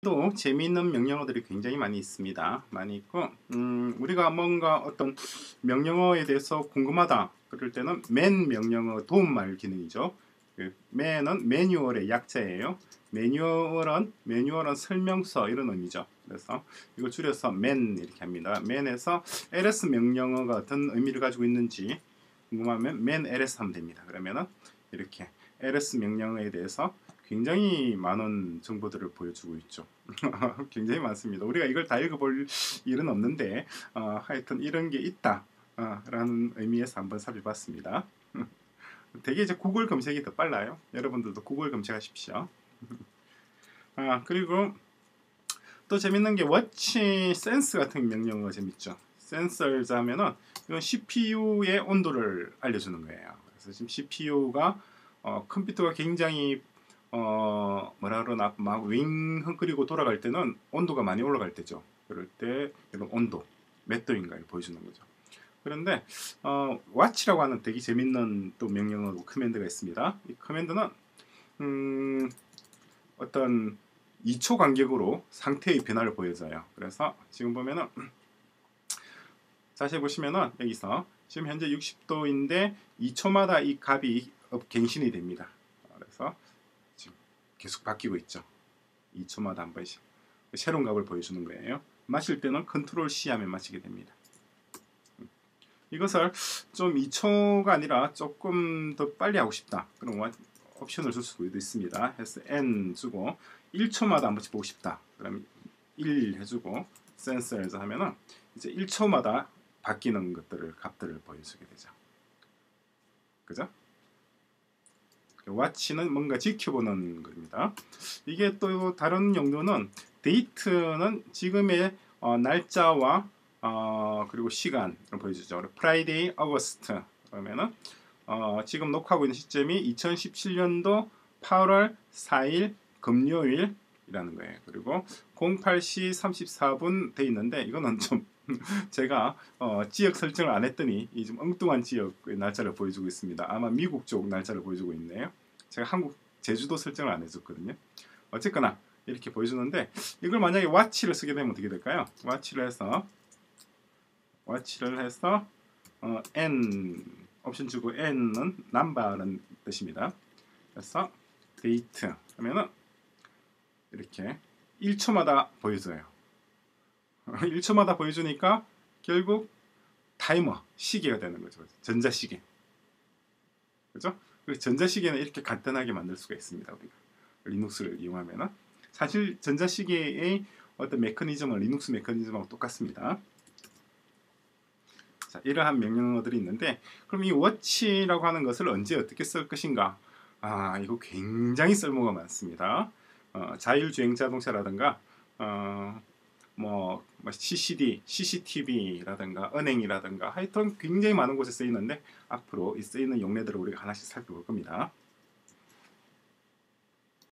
또 재미있는 명령어들이 굉장히 많이 있습니다. 많이 있고 음, 우리가 뭔가 어떤 명령어에 대해서 궁금하다 그럴 때는 맨 명령어 도움말 기능이죠. 그 맨은 매뉴얼의 약자예요. 매뉴얼은 매뉴얼은 설명서 이런 의미죠. 그래서 이거 줄여서 맨 이렇게 합니다. 맨에서 ls 명령어 같은 의미를 가지고 있는지 궁금하면 맨 ls 하면 됩니다. 그러면은 이렇게 ls 명령어에 대해서 굉장히 많은 정보들을 보여주고 있죠. 굉장히 많습니다. 우리가 이걸 다 읽어볼 일은 없는데 어, 하여튼 이런 게 있다 어, 라는 의미에서 한번 살펴봤습니다. 되게 이제 구글 검색이 더 빨라요. 여러분들도 구글 검색하십시오. 아 그리고 또 재밌는 게 워치 센스 같은 명령어가 재밌죠. 센서를 하면은 이건 CPU의 온도를 알려주는 거예요. 그래서 지금 CPU가 어, 컴퓨터가 굉장히 어 뭐라 그러나 막윙 흥거리고 돌아갈 때는 온도가 많이 올라갈 때죠. 그럴 때 이런 온도 몇 도인가를 보여주는 거죠. 그런데 어, watch라고 하는 되게 재밌는 또 명령어 커맨드가 있습니다. 이 커맨드는 음, 어떤 2초 간격으로 상태의 변화를 보여줘요. 그래서 지금 보면은 자세히 보시면은 여기서 지금 현재 60도인데 2초마다 이 값이 갱신이 됩니다. 그래서 계속 바뀌고 있죠. 2초마다 한 번씩 새로운 값을 보여주는 거예요. 마실 때는 컨트롤 C 하면 마시게 됩니다. 이것을 좀 2초가 아니라 조금 더 빨리 하고 싶다. 그럼 옵션을 줄 수도 있습니다. 해서 N 주고 1초마다 한 번씩 보고 싶다. 그럼 1 해주고 센서에서 하면은 이제 1초마다 바뀌는 것들을 값들을 보여주게 되죠. 그죠? watch는 뭔가 지켜보는 겁니다. 이게 또 다른 용도는 date는 지금의 어, 날짜와 어, 그리고 시간을 보여주죠. Friday August 그러면은 어, 지금 녹화하고 있는 시점이 2017년도 8월 4일 금요일이라는 거예요. 그리고 08시 34분 돼 있는데 이거는 좀 제가 어, 지역 설정을 안 했더니 이 좀 엉뚱한 지역의 날짜를 보여주고 있습니다. 아마 미국 쪽 날짜를 보여주고 있네요. 제가 한국 제주도 설정을 안 해줬거든요. 어쨌거나 이렇게 보여주는데 이걸 만약에 와치를 쓰게 되면 어떻게 될까요? 와치를 해서 와치를 해서 어, n 옵션 주고 n은 number는 뜻입니다. 그래서 데이트 하면은 이렇게 1초마다 보여줘요. 1초마다 보여주니까 결국 타이머, 시계가 되는 거죠. 전자시계. 그죠? 전자시계는 이렇게 간단하게 만들 수가 있습니다. 우리가 리눅스를 이용하면 사실 전자시계의 어떤 메커니즘은 리눅스 메커니즘하고 똑같습니다. 자, 이러한 명령어들이 있는데 그럼 이 워치라고 하는 것을 언제 어떻게 쓸 것인가? 아, 이거 굉장히 쓸모가 많습니다. 어, 자율주행 자동차라든가 어, 뭐, 뭐 CCD, CCTV라든가 은행이라든가 하여튼 굉장히 많은 곳에 쓰이는데 앞으로 이 쓰이는 용례들을 우리가 하나씩 살펴볼 겁니다.